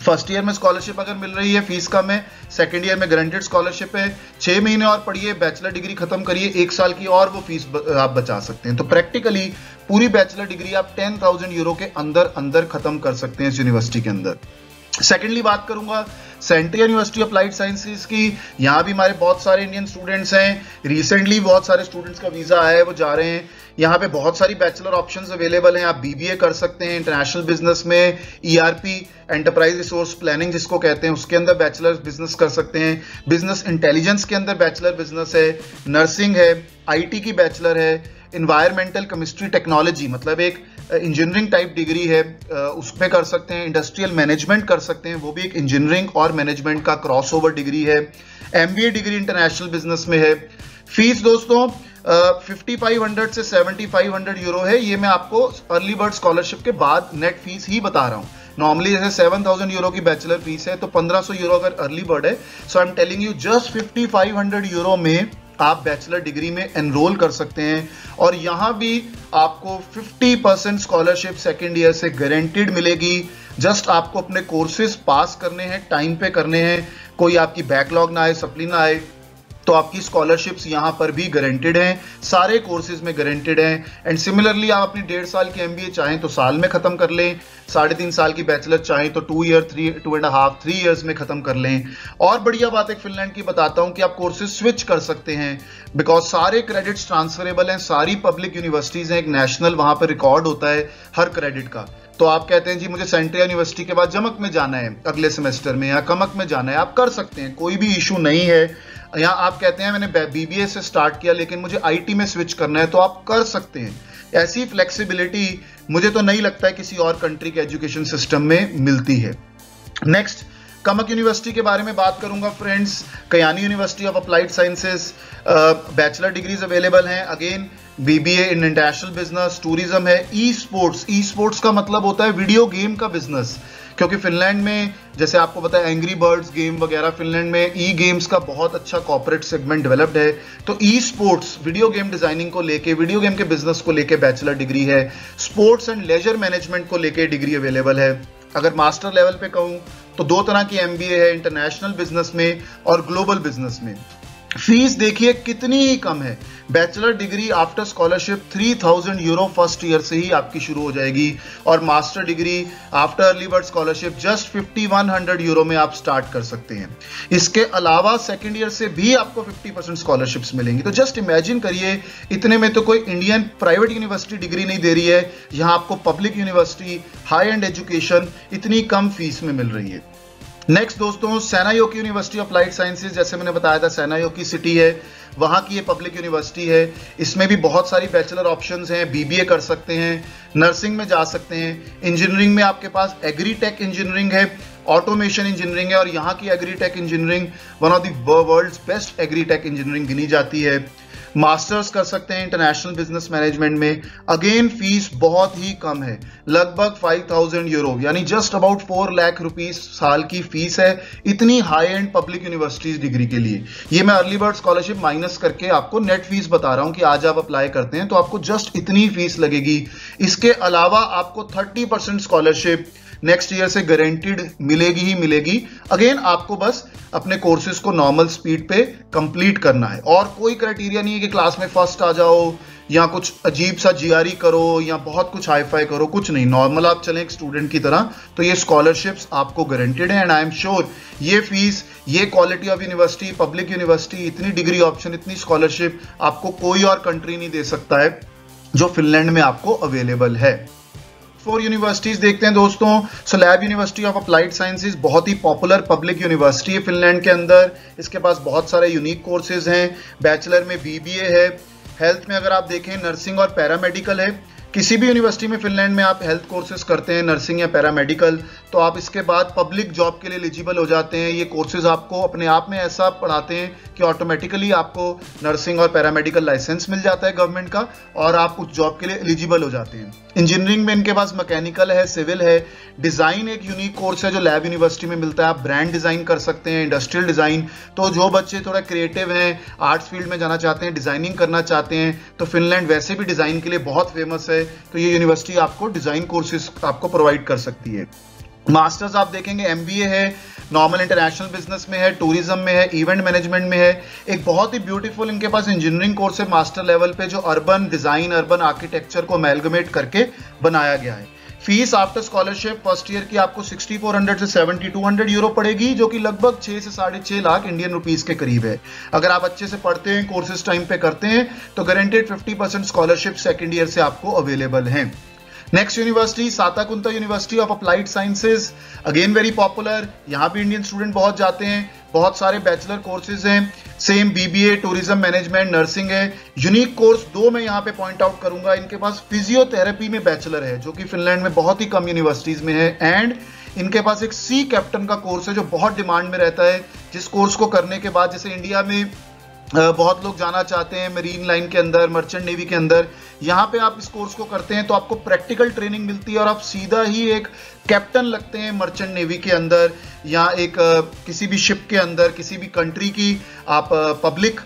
फ़र्स्ट ईयर में स्कॉलरशिप अगर मिल रही है फ़ीस कम है। सेकेंड ईयर में ग्रांटेड स्कॉलरशिप है। छह महीने और पढ़िए बैचलर डिग्री खत्म करिए, एक साल की और वो फ़ीस आप बचा सकते हैं। तो प्रैक्टिकली पूरी बैचलर डिग्री आप टेन थाउज़ेंड यूरो के अंदर अंदर खत्म कर सकते हैं इस यूनिवर्सिटी के अंदर। सेकेंडली बात करूँगा सेंट्रल यूनिवर्सिटी अप्लाइड साइंसेज की। यहाँ भी हमारे बहुत सारे इंडियन स्टूडेंट्स हैं। रिसेंटली बहुत सारे स्टूडेंट्स का वीज़ा आया है, वो जा रहे हैं। यहाँ पे बहुत सारी बैचलर ऑप्शंस अवेलेबल हैं। आप बीबीए कर सकते हैं इंटरनेशनल बिज़नेस में ईआरपी एंटरप्राइज रिसोर्स प्लानिंग जिसको कहते हैं, उसके अंदर बैचलर बिज़नेस कर सकते हैं। बिज़नेस इंटेलिजेंस के अंदर बैचलर बिज़नेस है। नर्सिंग है आईटी की बैचलर है। इन्वायरमेंटल केमिस्ट्री टेक्नोलॉजी मतलब एक इंजीनियरिंग टाइप डिग्री है उस पर कर सकते हैं इंडस्ट्रियल मैनेजमेंट कर सकते हैं, वो भी एक इंजीनियरिंग और मैनेजमेंट का क्रॉस ओवर डिग्री है एम डिग्री इंटरनेशनल बिज़नेस में है। फ़ीस दोस्तों फिफ्टी फाइव हंड्रेड से सेवेंटी फाइव हंड्रेड यूरो है, ये मैं आपको अर्ली बर्ड स्कॉलरशिप के बाद नेट फ़ीस ही बता रहा हूँ। नॉर्मली जैसे सेवन थाउज़ेंड यूरो की बैचलर फ़ीस है तो पंद्रह सौ यूरो अगर अर्ली बर्ड है so I am telling you just fifty five hundred euro में आप बैचलर डिग्री में एनरोल कर सकते हैं और यहाँ भी आपको 50 परसेंट स्कॉलरशिप सेकेंड ईयर से गारंटीड मिलेगी। जस्ट आपको अपने कोर्सेज पास करने हैं टाइम पे करने हैं। कोई आपकी बैकलॉग ना आए सप्ली ना आए तो आपकी स्कॉलरशिप्स यहाँ पर भी गारंटेड हैं, सारे कोर्सेज में गारंटेड हैं एंड सिमिलरली आप अपनी डेढ़ साल की एमबीए चाहें तो साल में खत्म कर लें, साढ़े तीन साल की बैचलर चाहें तो two year three two and half three years में खत्म कर लें। और बढ़िया बात एक फिनलैंड की बताता हूँ कि आप कोर्सेज स्विच कर सकते हैं बिकॉज़ सारे क्रेडिट्स ट्रांसफरेबल हैं, सारी पब्लिक यूनिवर्सिटीज हैं, एक नेशनल वहाँ पर रिकॉर्ड होता है हर क्रेडिट का। तो आप कहते हैं, जी, मुझे सेंट्रल यूनिवर्सिटी के बाद जमक में जाना है, अगले सेमेस्टर में या कमक में जाना है। आप कर सकते हैं, कोई भी इशू नहीं है। या आप कहते हैं मैंने बीबीए से स्टार्ट किया, लेकिन मुझे आईटी में स्विच करना है तो आप कर सकते हैं। ऐसी फ्लेक्सिबिलिटी मुझे तो नहीं लगता है किसी और कंट्री के एजुकेशन सिस्टम में मिलती है। नेक्स्ट कमक यूनिवर्सिटी के बारे में बात करूँगा friends Kajaani university of applied sciences bachelor degrees available हैं। Again BBA in international business tourism है ई स्पोर्ट्स ई स्पोर्ट्स का मतलब होता है वीडियो गेम का बिज़नेस क्योंकि फिनलैंड में, जैसे आपको पता है एंग्री बर्ड्स गेम वगैरह फिनलैंड में ई गेम्स का बहुत अच्छा कॉपरेट सेगमेंट डेवलप्ड है। तो e sports video game designing को लेके वीडियो गेम के बिज़नेस को लेके बैचलर डिग्री है। स्पोर्ट्स एंड लेजर मैनेजमेंट को लेके डिग्री अवेलेबल है। अगर मास्टर लेवल पे कहूँ तो दो तरह की एमबीए है इंटरनेशनल बिज़नेस में और ग्लोबल बिज़नेस में। फ़ीस देखिए कितनी ही कम है। Bachelor degree after scholarship 3000 euro first year से ही आपकी शुरू हो जाएगी। और master degree after early bird scholarship just 5100 euro में आप स्टार्ट कर सकते हैं। इसके अलावा सेकेंड ईयर से भी आपको 50 परसेंट स्कॉलरशिप्स मिलेंगी। तो जस्ट इमेजिन करिए, इतने में तो कोई इंडियन प्राइवेट यूनिवर्सिटी डिग्री नहीं दे रही है। यहाँ आपको public university high end education इतनी कम फ़ीस में मिल रही है। नेक्स्ट दोस्तों सेनायो की यूनिवर्सिटी अप्लाइड साइंसेज जैसे मैंने बताया था सेनायो की सिटी है। वहाँ की ये पब्लिक यूनिवर्सिटी है। इसमें भी बहुत सारी बैचलर ऑप्शंस हैं। बीबीए कर सकते हैं नर्सिंग में जा सकते हैं। इंजीनियरिंग में आपके पास एग्रीटेक इंजीनियरिंग है ऑटोमेशन इंजीनियरिंग है, और यहाँ की agritech engineering one of the world best agritech engineering गिनी जाती है। मास्टर्स कर सकते हैं इंटरनेशनल बिज़नेस मैनेजमेंट में। अगेन फ़ीस बहुत ही कम है। लगभग 5000 यूरो यानी जस्ट अबाउट 4 लाख रुपीस साल की फ़ीस है इतनी high end public universities degree के लिए। ये मैं अर्ली बर्ड स्कॉलरशिप माइनस करके आपको नेट फ़ीस बता रहा हूँ कि आज आप अप्लाई करते हैं तो आपको जस्ट इतनी फ़ीस लगेगी। इसके अलावा आपको थर्टी स्कॉलरशिप नेक्स्ट ईयर से गारंटीड मिलेगी ही मिलेगी। अगेन आपको बस अपने कोर्सेज को नॉर्मल स्पीड पे कंप्लीट करना है। और कोई क्राइटेरिया नहीं है कि क्लास में फ़र्स्ट आ जाओ, या कुछ अजीब सा जीआरई करो, या बहुत कुछ हाईफाई करो, कुछ नहीं। नॉर्मल आप चलें एक स्टूडेंट की तरह तो ये स्कॉलरशिप्स आपको गारंटेड है एंड आई एम श्योर ये फ़ीस ये quality of university public university इतनी डिग्री ऑप्शन इतनी स्कॉलरशिप आपको कोई और कंट्री नहीं दे सकता है जो फिनलैंड में आपको अवेलेबल है। फोर यूनिवर्सिटीज देखते हैं दोस्तों। सलैब यूनिवर्सिटी ऑफ़ अप्लाइड साइंसेज बहुत ही पॉपुलर पब्लिक यूनिवर्सिटी है फिनलैंड के अंदर। इसके पास बहुत सारे यूनिक कोर्सेज हैं। बैचलर में बीबीए है। हेल्थ में अगर आप देखें नर्सिंग और पैरामेडिकल है। किसी भी यूनिवर्सिटी में फिनलैंड में आप हेल्थ कोर्सेज करते हैं नर्सिंग या पैरामेडिकल तो आप इसके बाद पब्लिक जॉब के लिए एलिजिबल हो जाते हैं। ये कोर्सेज आपको अपने आप में ऐसा पढ़ाते हैं कि ऑटोमेटिकली आपको नर्सिंग और पैरामेडिकल लाइसेंस मिल जाता है गवर्नमेंट का और आप उस जॉब के लिए एलिजिबल हो जाते हैं। इंजीनियरिंग में इनके पास मैकेनिकल है सिविल है। डिज़ाइन एक यूनिक कोर्स है जो लैब यूनिवर्सिटी में मिलता है। आप ब्रांड डिज़ाइन कर सकते हैं इंडस्ट्रियल डिज़ाइन तो जो बच्चे थोड़ा क्रिएटिव हैं आर्ट्स फ़ील्ड में जाना चाहते हैं डिज़ाइनिंग करना चाहते हैं तो फिनलैंड वैसे भी डिज़ाइन के लिए बहुत फ़ेमस है। तो ये यूनिवर्सिटी आपको डिज़ाइन कोर्सेज आपको प्रोवाइड कर सकती है। मास्टर्स आप देखेंगे एमबीए है नॉर्मल इंटरनेशनल बिज़नेस में है टूरिज़्म में है इवेंट मैनेजमेंट में है। एक बहुत ही ब्यूटीफुल इनके पास इंजीनियरिंग कोर्स है मास्टर लेवल पे, जो अर्बन डिज़ाइन अर्बन आर्किटेक्चर को मेलगमेट करके बनाया गया है। Fees after scholarship first year की आपको 6400 से 7200 यूरो पड़ेगी, जो कि लगभग 6 से साढ़े छह लाख इंडियन रुपीस के करीब है। अगर आप अच्छे से पढ़ते हैं कोर्सेज टाइम पे करते हैं तो guaranteed 50 percent scholarship second year से आपको अवेलेबल है। Next university Satakunta university of applied sciences again very popular यहाँ भी इंडियन स्टूडेंट बहुत जाते हैं। बहुत सारे बैचलर कोर्सेज हैं। Same BBA tourism management nursing है। यूनिक कोर्स दो मैं यहाँ पे पॉइंट आउट करूँगा। इनके पास फिजियोथेरेपी में बैचलर है, जो कि फिनलैंड में बहुत ही कम यूनिवर्सिटीज में है। एंड इनके पास एक सी कैप्टन का कोर्स है, जो बहुत डिमांड में रहता है। जिस कोर्स को करने के बाद, जैसे इंडिया में बहुत लोग जाना चाहते हैं मरीन लाइन के अंदर मर्चेंट नेवी के अंदर। यहाँ पे आप इस कोर्स को करते हैं तो आपको प्रैक्टिकल ट्रेनिंग मिलती है और आप सीधा ही एक कैप्टन लगते हैं मर्चेंट नेवी के अंदर या एक किसी भी शिप के अंदर, किसी भी कंट्री की आप पब्लिक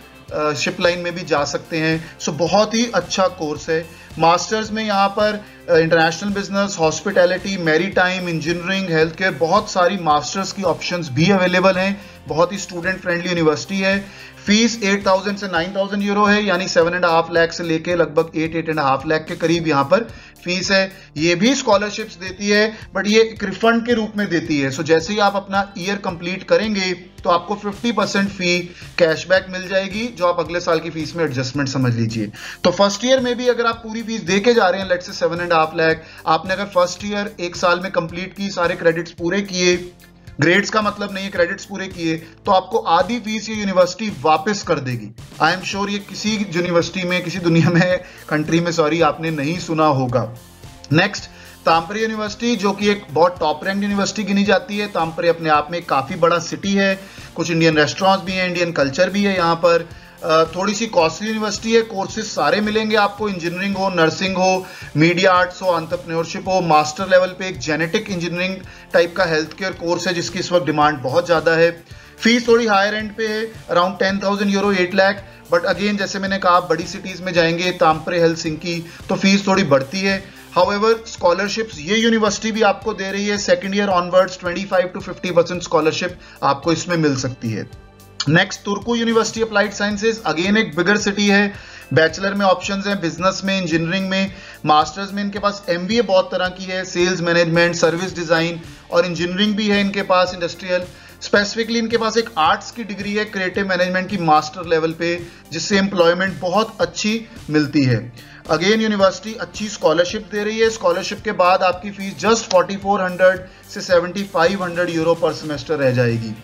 शिप लाइन में भी जा सकते हैं। सो बहुत ही अच्छा कोर्स है। मास्टर्स में यहाँ पर international business hospitality marine engineering health care बहुत सारी मास्टर्स की ऑप्शंस भी अवेलेबल हैं। बहुत ही स्टूडेंट फ्रेंडली यूनिवर्सिटी है। फ़ीस 8000 से 9000 यूरो है यानी सेवन एंड हाफ़ लैख से लेके लगभग eight eight and half lakh के करीब यहाँ पर फ़ीस है। ये भी स्कॉलरशिप्स देती है बट ये एक रिफंड के रूप में देती है। सो so, जैसे ही आप अपना ईयर कंप्लीट करेंगे तो आपको 50 परसेंट फ़ी कैशबैक मिल जाएगी जो आप अगले साल की फ़ीस में एडजस्टमेंट समझ लीजिए। तो फ़र्स्ट ईयर में भी अगर आप पूरी फ़ीस दे के जा रहे हैं लेट से सेवन एंड हाफ़ लैख आपने अगर फ़र्स्ट ईयर एक साल में कंप्लीट की सारे क्रेडिट्स पूरे किए ग्रेड्स का मतलब नहीं है क्रेडिट्स पूरे किए तो आपको आधी फ़ीस ये यूनिवर्सिटी वापस कर देगी। आई एम श्योर ये किसी यूनिवर्सिटी में, किसी दुनिया में कंट्री में सॉरी आपने नहीं सुना होगा। नेक्स्ट तामपरे यूनिवर्सिटी जो कि एक बहुत टॉप रैंक यूनिवर्सिटी गिनी जाती है तामपरे अपने आप में काफ़ी बड़ा सिटी है। कुछ इंडियन रेस्टोरेंट्स भी हैं इंडियन कल्चर भी है यहाँ पर। थोड़ी सी कॉस्टली यूनिवर्सिटी है कोर्सेज सारे मिलेंगे आपको इंजीनियरिंग हो नर्सिंग हो मीडिया आर्ट्स हो अंतरप्रन्योरशिप हो मास्टर लेवल पे एक जेनेटिक इंजीनियरिंग टाइप का हेल्थ केयर कोर्स है, जिसकी इस वक्त डिमांड बहुत ज़्यादा है। फ़ीस थोड़ी हायर एंड पे है around ten thousand euro eight lakh but again जैसे मैंने कहा, आप बड़ी सिटीज़ में जाएँगे तामपरे हेल्थ की तो फ़ीस थोड़ी बढ़ती है। हाउएवर स्कॉलरशिप्स ये यूनिवर्सिटी भी आपको दे रही है second year onwards 25 to 50 percent scholarship आपको इसमें मिल सकती है। Next Turku university applied sciences again एक बिगर सिटी है। बैचलर में ऑप्शन हैं बिज़नेस में इंजीनियरिंग में। मास्टर्स में इनके पास एम बहुत तरह की है सेल्स मैनेजमेंट सर्विस डिज़ाइन और इंजीनियरिंग भी है इनके पास इंडस्ट्रियल स्पेसिफिकली इनके पास एक आर्ट्स की डिग्री है क्रिएटिव मैनेजमेंट की मास्टर लेवल पे, जिससे एम्प्लॉयमेंट बहुत अच्छी मिलती है। अगेन यूनिवर्सिटी अच्छी स्कॉलरशिप दे रही है। स्कॉलरशिप के बाद आपकी फ़ीस जस्ट 4400 से 7500 यूरो पर सेमेस्टर रह जाएगी।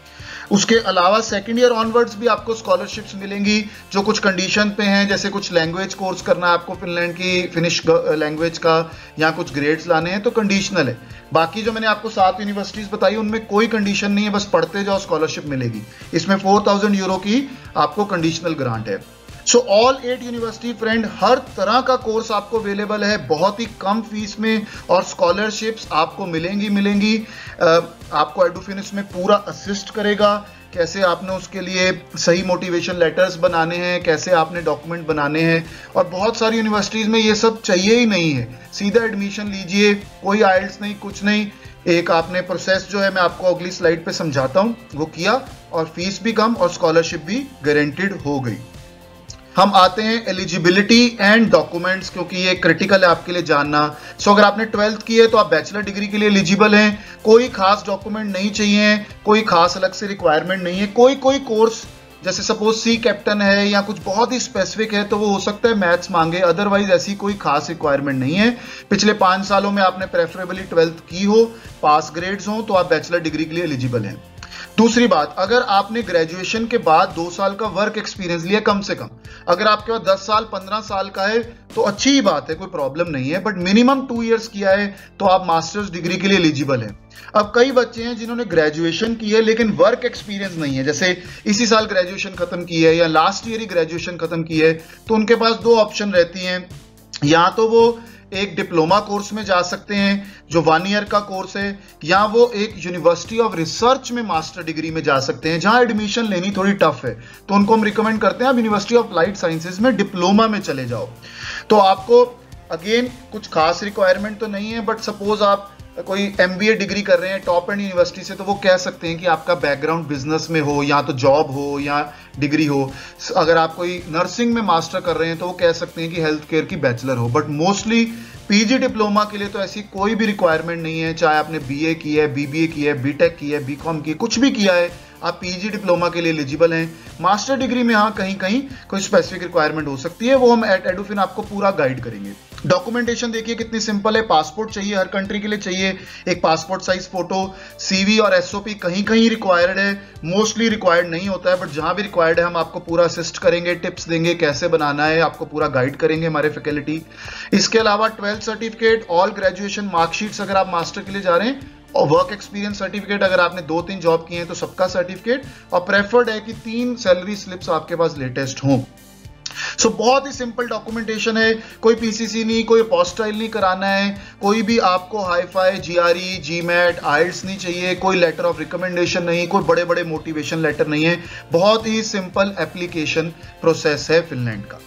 उसके अलावा सेकेंड ईयर ऑनवर्ड्स भी आपको स्कॉलरशिप्स मिलेंगी, जो कुछ कंडीशन पे हैं, जैसे कुछ लैंग्वेज कोर्स करना है आपको फिनलैंड की फिनिश लैंग्वेज का, या कुछ ग्रेड्स लाने हैं तो कंडीशनल है। बाकी जो मैंने आपको सात यूनिवर्सिटीज बताई, उनमें कोई कंडीशन नहीं है, बस पढ़ते जाओ स्कॉलरशिप मिलेगी। इसमें फोर यूरो की आपको कंडीशनल ग्रांट है। So all at university friend हर तरह का कोर्स आपको अवेलेबल है। बहुत ही कम फ़ीस में और स्कॉलरशिप्स आपको मिलेंगी मिलेंगी। आपको एडुफिनिस में पूरा असिस्ट करेगा। कैसे आपने उसके लिए सही मोटिवेशन लेटर्स बनाने हैं, कैसे आपने डॉक्यूमेंट बनाने हैं। और बहुत सारी यूनिवर्सिटीज़ में ये सब चाहिए ही नहीं है। सीधा एडमिशन लीजिए, कोई आइल्स नहीं, कुछ नहीं। एक आपने प्रोसेस जो है, मैं आपको अगली स्लाइड पे समझाता हूँ। वो किया और फ़ीस भी कम और स्कॉलरशिप भी गारंटेड हो गई। हम आते हैं एलिजिबिलिटी एंड डॉक्यूमेंट्स क्योंकि ये क्रिटिकल है आपके लिए जानना। सो so, अगर आपने ट्वेल्थ की है तो आप बैचलर डिग्री के लिए एलिजिबल हैं। कोई खास डॉक्यूमेंट नहीं चाहिए कोई खास अलग से रिक्वायरमेंट नहीं है। कोई कोई कोर्स जैसे सपोज़ सी कैप्टन है या कुछ बहुत ही स्पेसिफिक है तो वो हो सकता है मैथ्स मांगे। अदरवाइज़ ऐसी कोई खास रिक्वायरमेंट नहीं है। पिछले पाँच सालों में आपने प्रेफरेबली ट्वेल्थ की हो पास ग्रेड्स हो तो आप बैचलर डिग्री के लिए एलिजिबल हैं। दूसरी बात, अगर आपने ग्रेजुएशन के बाद दो साल का वर्क एक्सपीरियंस लिया कम से कम, अगर आपके पास दस साल, पंद्रह साल का है तो अच्छी ही बात है, कोई प्रॉब्लम नहीं है बट मिनिमम टू इयर्स किया है तो आप मास्टर्स डिग्री के लिए एलिजिबल है। अब कई बच्चे हैं जिन्होंने ग्रेजुएशन की है, लेकिन वर्क एक्सपीरियंस नहीं है, जैसे इसी साल ग्रेजुएशन खत्म की है, या लास्ट ईयर ही ग्रेजुएशन खत्म की है तो उनके पास दो ऑप्शन रहती हैं। या तो वो एक डिप्लोमा कोर्स में जा सकते हैं, जो वन ईयर का कोर्स है, या वो एक यूनिवर्सिटी ऑफ़ रिसर्च में मास्टर डिग्री में जा सकते हैं, जहाँ एडमिशन लेनी थोड़ी टफ है। तो उनको हम रिकमेंड करते हैं, आप यूनिवर्सिटी ऑफ़ लाइट साइंसेज में डिप्लोमा में चले जाओ। तो आपको अगेन कुछ खास रिक्वायरमेंट तो नहीं है बट सपोज़ आप कोई एमबीए डिग्री कर रहे हैं टॉप एंड यूनिवर्सिटी से तो वो कह सकते हैं कि आपका बैकग्राउंड बिज़नेस में हो, या तो जॉब हो, या डिग्री हो। अगर आप कोई नर्सिंग में मास्टर कर रहे हैं तो वो कह सकते हैं कि हेल्थ केयर की बैचलर हो। बट मोस्टली पीजी डिप्लोमा के लिए तो ऐसी कोई भी रिक्वायरमेंट नहीं है, चाहे आपने बीए की है बीबीए की है बीटेक की है बीकॉम की है, कुछ भी किया है आप पीजी डिप्लोमा के लिए एलिजिबल हैं। मास्टर डिग्री में हाँ कहीं कहीं कोई स्पेसिफिक रिक्वायरमेंट हो सकती है, वो हम एट एडुफिन आपको पूरा गाइड करेंगे। डॉक्यूमेंटेशन देखिए कितनी सिंपल है पासपोर्ट चाहिए हर कंट्री के लिए चाहिए, एक पासपोर्ट साइज़ फ़ोटो सीवी और एसओपी कहीं कहीं रिक्वायर्ड है मोस्टली रिक्वायर्ड नहीं होता है बट जहाँ भी रिक्वायर्ड है, हम आपको पूरा असिस्ट करेंगे टिप्स देंगे, कैसे बनाना है, आपको पूरा गाइड करेंगे हमारे फैकल्टी इसके अलावा twelfth certificate all graduation marksheets अगर आप मास्टर के लिए जा रहे हैं और वर्क एक्सपीरियंस सर्टिफिकेट अगर आपने दो तीन जॉब किए हैं तो सबका सर्टिफिकेट और प्रेफर्ड है कि तीन सैलरी स्लिप्स आपके पास लेटेस्ट हों। सो so, बहुत ही सिंपल डॉक्यूमेंटेशन है। कोई पीसीसी नहीं कोई पोस्टाइल नहीं कराना है। कोई भी आपको hi fi G R E GMAT IELTS नहीं चाहिए। कोई लेटर ऑफ़ रिकमेंडेशन नहीं कोई बड़े बड़े मोटिवेशन लेटर नहीं है। बहुत ही सिंपल एप्लीकेशन प्रोसेस है फिनलैंड का।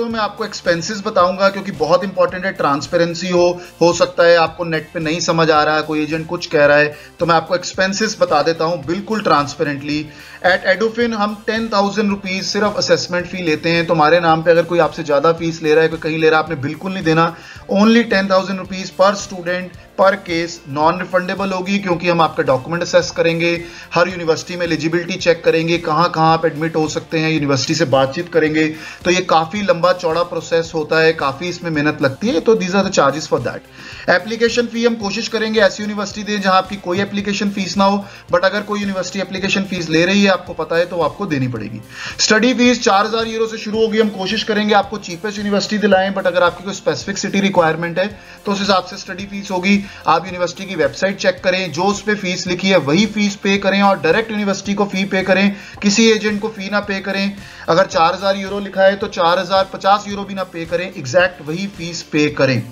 दोस्तों मैं आपको एक्सपेंसेस बताऊँगा, क्योंकि बहुत इंपॉर्टेंट है ट्रांसपेरेंसी हो हो सकता है आपको नेट पे नहीं समझ आ रहा है कोई एजेंट कुछ कह रहा है तो मैं आपको एक्सपेंसेस बता देता हूँ बिल्कुल ट्रांसपेरेंटली एट एडोफिन हम टेन थाउज़ेंड रुपीज़ सिर्फ़ असेसमेंट फ़ी लेते हैं, तुम्हारे नाम पर अगर कोई आपसे ज़्यादा फ़ीस ले रहा है, कोई कहीं ले रहा है, आपने बिल्कुल नहीं देना ओनली टेन थाउज़ेंड रुपीज़ पर स्टूडेंट पर केस नॉन रिफंडेबल होगी क्योंकि हम आपका डॉक्यूमेंट असेस करेंगे, हर यूनिवर्सिटी में एलिजिबिलिटी चेक करेंगे, कहाँ कहाँ आप एडमिट हो सकते हैं यूनिवर्सिटी से बातचीत करेंगे। तो ये काफ़ी लंबा चौड़ा प्रोसेस होता है, काफ़ी इसमें मेहनत लगती है तो these are the charges for that application fee हम कोशिश करेंगे ऐसी यूनिवर्सिटी दें जहाँ आपकी कोई एप्लीकेशन फ़ीस ना हो बट अगर कोई यूनिवर्सिटी एप्लीकेशन फ़ीस ले रही है, आपको पता है तो आपको देनी पड़ेगी। स्टडी फ़ीस चार हज़ार यूरो से शुरू होगी, हम कोशिश करेंगे आपको चीपेस्ट यूनिवर्सिटी दिलाएँ बट अगर आपकी कोई स्पेसिफिक सिटी रिक्वायरमेंट है तो उस हिसाब से स्टडी फ़ीस होगी। आप यूनिवर्सिटी की वेबसाइट चेक करें, जो उस पर फ़ीस लिखी है, वही फ़ीस पे करें और डायरेक्ट यूनिवर्सिटी को फ़ी पे करें। किसी एजेंट को फ़ी ना पे करें। अगर चार हज़ार यूरो लिखा है तो चार हज़ार पचास यूरो भी ना पे करें। एग्जैक्ट वही फ़ीस पे करें।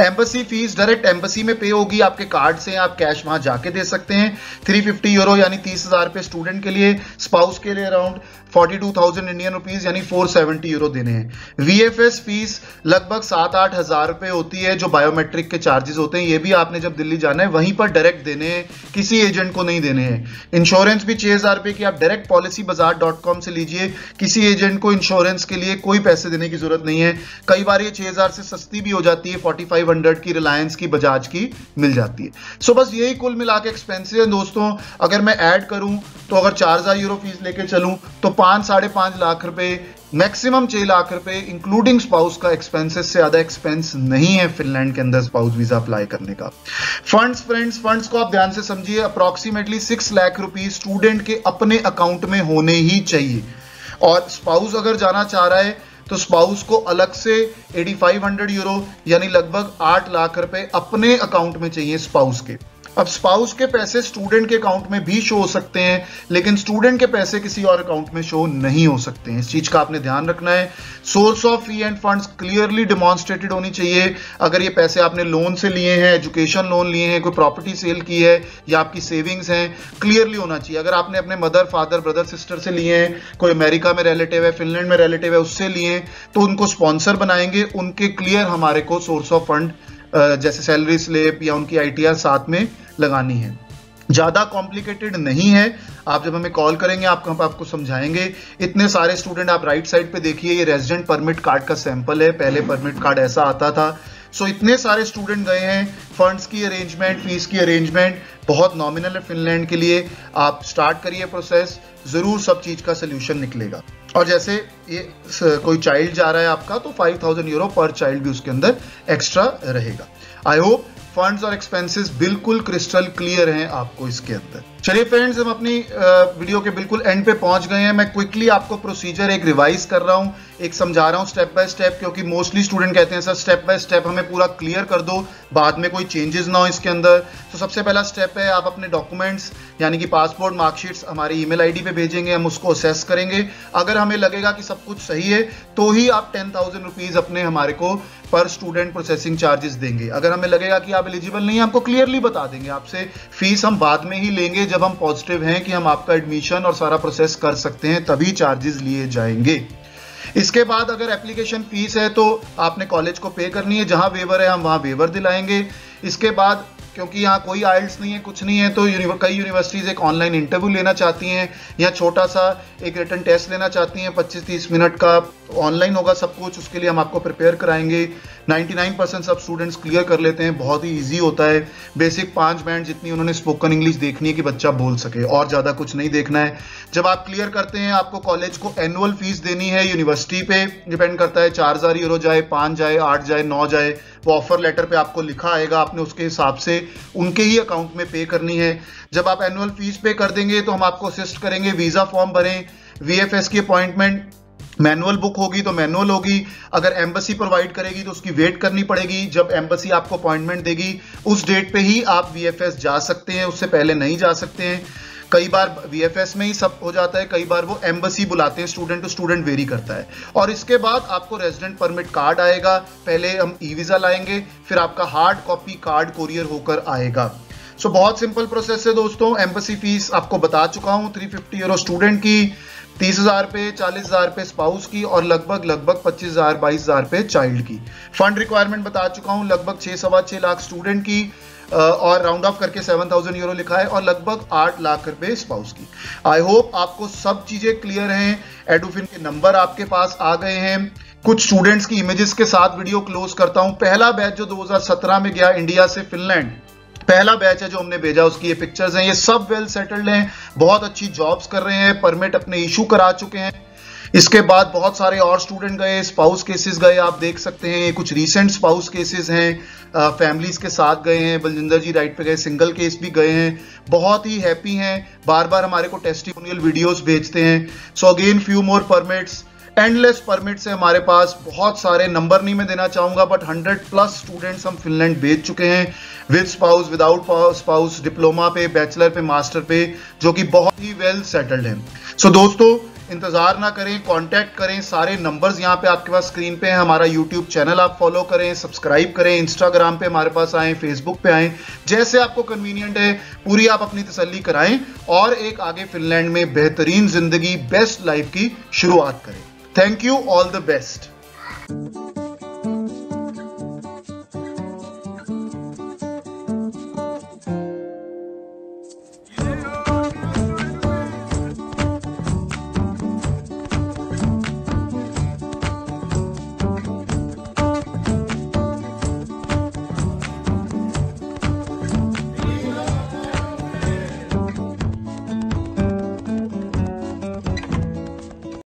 एम्बसी फ़ीस डायरेक्ट एम्बसी में पे होगी। आपके कार्ड से आप कैश वहाँ जाके दे सकते हैं। 350 यूरो यानी हज़ार स्टूडेंट के लिए स्पाउस के लिए अराउंड 42,000 इंडियन रुपीज़ यानी 470 यूरो देने हैं। वीएफएस फ़ीस लगभग सात आठ हज़ार रुपए होती है जो बायोमेट्रिक के चार्जेस होते हैं। ये भी आपने जब दिल्ली जाना है वहीं पर डायरेक्ट देने हैं किसी एजेंट को नहीं देने हैं। इंश्योरेंस भी छह हज़ार रुपए की आप direct Policybazaar dot com से लीजिए। किसी एजेंट को इंश्योरेंस के लिए कोई पैसे देने की ज़रूरत नहीं है। कई बार ये छह हज़ार से सस्ती भी हो जाती है फोर्टी फाइव हंड्रेड की रिलायंस की बजाज की मिल जाती है। सो बस यही कुल मिला के एक्सपेंसिव है। दोस्तों अगर मैं ऐड करूँ तो अगर चार हज़ार यूरो फ़ीस लेके चलूँ तो पाँच, साढ़े पाँच लाख रुपए मैक्सिमम छह लाख रुपए इंक्लूडिंग स्पाउस का एक्सपेंसेस से ज़्यादा एक्सपेंस नहीं है फिनलैंड के अंदर स्पाउस वीज़ा अप्लाई करने का। फंड्स फ्रेंड्स फंड्स को आप ध्यान से समझिए approximately six lakh rupees student के अपने अकाउंट में होने ही चाहिए। और स्पाउस अगर जाना चाह रहा है तो स्पाउस को अलग से 8500 यूरो यानी लगभग 8 लाख रुपए अपने अकाउंट में चाहिए स्पाउस के। अब स्पाउस के पैसे स्टूडेंट के अकाउंट में भी शो हो सकते हैं, लेकिन स्टूडेंट के पैसे किसी और अकाउंट में शो नहीं हो सकते हैं। इस चीज़ का आपने ध्यान रखना है। Source of fee and funds clearly demonstrated होनी चाहिए। अगर ये पैसे आपने लोन से लिए हैं एजुकेशन लोन लिए हैं, कोई प्रॉपर्टी सेल की है, या आपकी सेविंग्स हैं क्लियरली होना चाहिए। अगर आपने अपने मदर फादर ब्रदर सिस्टर से लिए हैं, कोई अमेरिका में रिलेटिव है फिनलैंड में रिलेटिव है, उससे लिए हैं तो उनको स्पॉन्सर बनाएँगे। उनके क्लियर हमारे को सोर्स ऑफ़ फंड जैसे सैलरी स्लेप या उनकी आईटीआर साथ में लगानी है। ज़्यादा कॉम्प्लिकेटेड नहीं है। आप जब हमें कॉल करेंगे आप हम आपको समझाएँगे। इतने सारे स्टूडेंट आप राइट साइड पे देखिए, ये रेजिडेंट परमिट कार्ड का सैंपल है। पहले परमिट कार्ड ऐसा आता था। सो so, इतने सारे स्टूडेंट गए हैं फंड्स की अरेंजमेंट फ़ीस की अरेंजमेंट बहुत नॉमिनल है फिनलैंड के लिए। आप स्टार्ट करिए प्रोसेस ज़रूर सब चीज़ का सोल्यूशन निकलेगा। और जैसे ये कोई चाइल्ड जा रहा है आपका तो 5000 यूरो पर चाइल्ड भी उसके अंदर एक्स्ट्रा रहेगा। आई होप फंड्स और एक्सपेंसेस बिल्कुल क्रिस्टल क्लियर हैं आपको इसके अंदर। चलिए फ्रेंड्स हम अपनी वीडियो के बिल्कुल एंड पे पहुँच गए हैं। मैं क्विकली आपको प्रोसीजर एक रिवाइज कर रहा हूँ। एक समझा रहा हूँ स्टेप बाय स्टेप क्योंकि मोस्टली स्टूडेंट कहते हैं, सर स्टेप बाय स्टेप हमें पूरा क्लियर कर दो, बाद में कोई चेंजेस ना हो इसके अंदर. तो सबसे पहला स्टेप है, आप अपने डॉक्यूमेंट्स यानी कि पासपोर्ट मार्कशीट्स हमारी ईमेल आईडी पे भेजेंगे, हम उसको असेस करेंगे। अगर हमें लगेगा कि सब कुछ सही है तो ही आप टेन थाउज़ेंड रुपीज़ अपने हमारे को पर स्टूडेंट प्रोसेसिंग चार्जेस देंगे। अगर हमें लगेगा कि आप एलिजिबल नहीं है, आपको क्लियरली बता देंगे। आपसे फ़ीस हम बाद में ही लेंगे, जब हम पॉजिटिव हैं कि हम आपका एडमिशन और सारा प्रोसेस कर सकते हैं, तभी चार्जेस लिए जाएँगे। इसके बाद अगर एप्लीकेशन फ़ीस है तो आपने कॉलेज को पे करनी है, जहाँ वेवर है, हम वहाँ वेवर दिलाएँगे। इसके बाद क्योंकि यहाँ कोई आइल्स नहीं है कुछ नहीं है तो यूनिव, कई यूनिवर्सिटीज़ एक ऑनलाइन इंटरव्यू लेना चाहती हैं या छोटा सा एक रिटर्न टेस्ट लेना चाहती हैं 25-30 मिनट का ऑनलाइन होगा सब कुछ उसके लिए हम आपको प्रिपेयर कराएँगे। 99 परसेंट सब स्टूडेंट्स क्लियर कर लेते हैं बहुत ही ईजी होता है। बेसिक पाँच बैंड जितनी उन्होंने स्पोकन इंग्लिश देखनी है कि बच्चा बोल सके और ज़्यादा कुछ नहीं देखना है। जब आप क्लियर करते हैं आपको कॉलेज को एनुअल फ़ीस देनी है यूनिवर्सिटी पे डिपेंड करता है चार हज़ार यूरो जाए पाँच जाए आठ जाए नौ जाए वो ऑफ़र लेटर पे आपको लिखा आएगा, आपने उसके हिसाब से उनके ही अकाउंट में पे करनी है। जब आप एनुअल फ़ीस पे कर देंगे तो हम आपको असिस्ट करेंगे वीज़ा फॉर्म भरें वी की अपॉइंटमेंट मैनुअल बुक होगी तो मैनुअल होगी। अगर एम्बसी प्रोवाइड करेगी तो उसकी वेट करनी पड़ेगी। जब एम्बसी आपको अपॉइंटमेंट देगी, उस डेट पे ही आप वीएफएस जा सकते हैं, उससे पहले नहीं जा सकते हैं। कई बार वीएफएस में ही सब हो जाता है कई बार वो एम्बसी बुलाते हैं स्टूडेंट टू स्टूडेंट वेरी करता है। और इसके बाद आपको रेजिडेंट परमिट कार्ड आएगा पहले हम ई वीज़ा लाएँगे फिर आपका हार्ड कॉपी कार्ड कोरियर होकर आएगा। सो so, बहुत सिंपल प्रोसेस है दोस्तों एम्बसी फ़ीस आपको बता चुका हूँ 350 यूरो स्टूडेंट की तीस हज़ार पे चालीस हज़ार पे स्पाउस की और लगभग लगभग पच्चीस हज़ार बाईस हज़ार पे चाइल्ड की। फंड रिक्वायरमेंट बता चुका हूँ लगभग छह सवा छह लाख स्टूडेंट की। और राउंड ऑफ़ करके सेवन थाउज़ेंड यूरो लिखा है और लगभग आठ लाख रुपए स्पाउस की। आई होप आपको सब चीज़ें क्लियर हैं। एडोफिन के नंबर आपके पास आ गए हैं। कुछ स्टूडेंट्स की इमेजेस के साथ वीडियो क्लोज करता हूँ। पहला बैच जो 2017 में गया इंडिया से फिनलैंड पहला बैच है जो हमने भेजा, उसकी ये पिक्चर्स हैं। ये सब वेल सेटल्ड हैं। बहुत अच्छी जॉब्स कर रहे हैं। परमिट अपने इशू करा चुके हैं। इसके बाद बहुत सारे और स्टूडेंट गए स्पाउस केसेस गए आप देख सकते हैं कुछ रीसेंट स्पाउस केसेस हैं फैमिलीज़ के साथ गए हैं बलजिंदर जी राइट पे गए सिंगल केस भी गए हैं बहुत ही हैप्पी हैं बार बार हमारे को टेस्टिमोनियल वीडियोस भेजते हैं। So again few more permits endless permits से हमारे पास बहुत सारे नंबर नहीं मैं देना चाहूँगा बट 100 प्लस स्टूडेंट्स हम फिनलैंड भेज चुके हैं with spouse without spouse diploma पे बैचलर पे मास्टर पे जो कि बहुत ही वेल सेटल्ड है। सो so, दोस्तों इंतज़ार ना करें कांटेक्ट करें, सारे नंबर्स यहाँ पे आपके पास स्क्रीन पे हैं, हमारा यूट्यूब चैनल आप फॉलो करें सब्सक्राइब करें इंस्टाग्राम पे हमारे पास आएँ फेसबुक पे आएँ, जैसे आपको कन्वीनियंट है, पूरी आप अपनी तसल्ली कराएँ और एक आगे फिनलैंड में बेहतरीन ज़िंदगी बेस्ट लाइफ की शुरुआत करें thank you all the best.